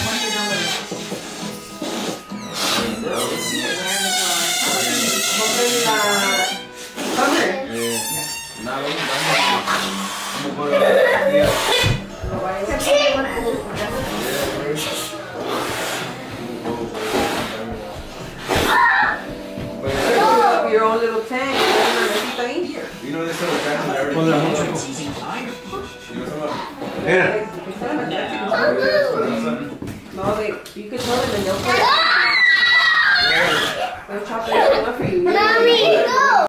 point your number. Ponle la... Summer. Eh, nada, vamos, vamos. Como por el día. Lo vaya a hacer. Fill up your own little tank. There's una mesita ahí. Vino de ese volcán and everything. Ponle mucho. Y yo solo- Mira. No, they, you could tell them and they'll put it. They'll chop it up for you.